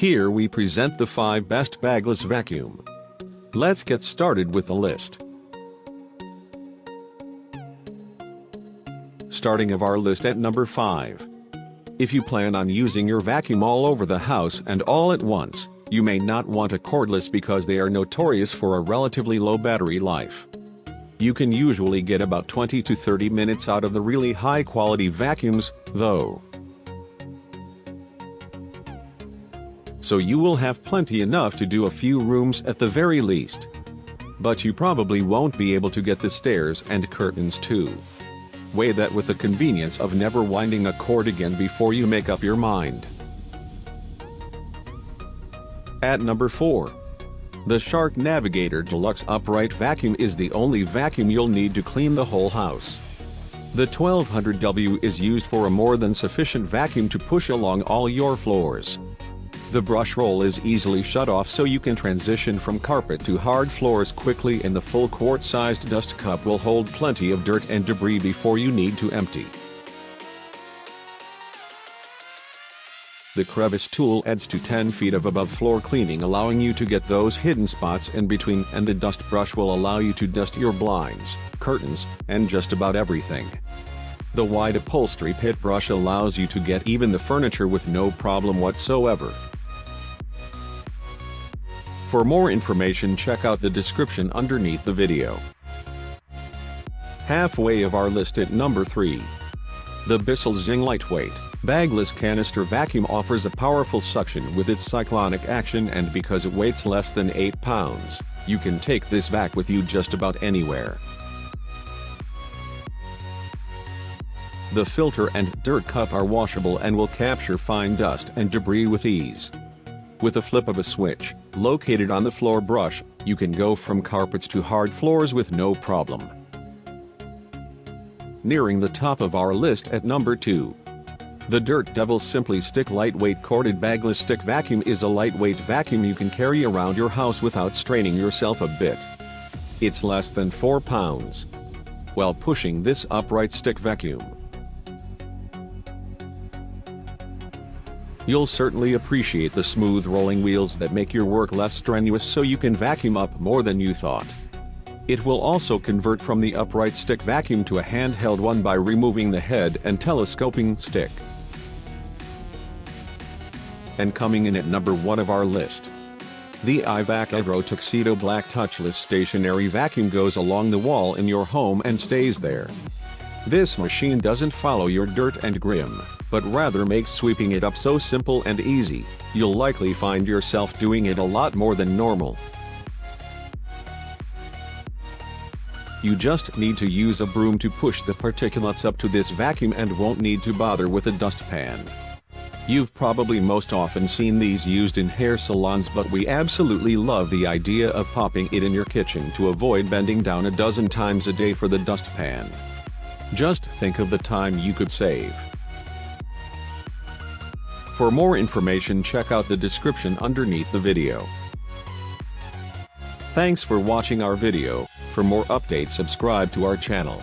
Here we present the 5 best bagless vacuum. Let's get started with the list. Starting of our list at number 5. If you plan on using your vacuum all over the house and all at once, you may not want a cordless because they are notorious for a relatively low battery life. You can usually get about 20 to 30 minutes out of the really high quality vacuums, though. So you will have plenty enough to do a few rooms at the very least. But you probably won't be able to get the stairs and curtains too. Weigh that with the convenience of never winding a cord again before you make up your mind. At number 4. The Shark Navigator Deluxe Upright Vacuum is the only vacuum you'll need to clean the whole house. The 1200W is used for a more than sufficient vacuum to push along all your floors. The brush roll is easily shut off so you can transition from carpet to hard floors quickly and the full quart-sized dust cup will hold plenty of dirt and debris before you need to empty. The crevice tool adds to 10 feet of above floor cleaning allowing you to get those hidden spots in between and the dust brush will allow you to dust your blinds, curtains, and just about everything. The wide upholstery pit brush allows you to get even the furniture with no problem whatsoever. For more information check out the description underneath the video. Halfway of our list at number 3. The Bissell Zing Lightweight, bagless canister vacuum offers a powerful suction with its cyclonic action and because it weighs less than 8 pounds, you can take this vac with you just about anywhere. The filter and dirt cup are washable and will capture fine dust and debris with ease. With a flip of a switch, located on the floor brush, you can go from carpets to hard floors with no problem. Nearing the top of our list at number 2. The Dirt Devil Simply Stick Lightweight Corded Bagless Stick Vacuum is a lightweight vacuum you can carry around your house without straining yourself a bit. It's less than 4 pounds. While pushing this upright stick vacuum, You'll certainly appreciate the smooth rolling wheels that make your work less strenuous so you can vacuum up more than you thought. It will also convert from the upright stick vacuum to a handheld one by removing the head and telescoping stick. And coming in at number 1 of our list. The EyeVac Evro Tuxedo Black Touchless Stationary Vacuum goes along the wall in your home and stays there. This machine doesn't follow your dirt and grim, but rather makes sweeping it up so simple and easy, you'll likely find yourself doing it a lot more than normal. You just need to use a broom to push the particulates up to this vacuum and won't need to bother with a dustpan. You've probably most often seen these used in hair salons but we absolutely love the idea of popping it in your kitchen to avoid bending down a dozen times a day for the dustpan. Just think of the time you could save. For more information check out the description underneath the video. Thanks for watching our video, for more updates subscribe to our channel.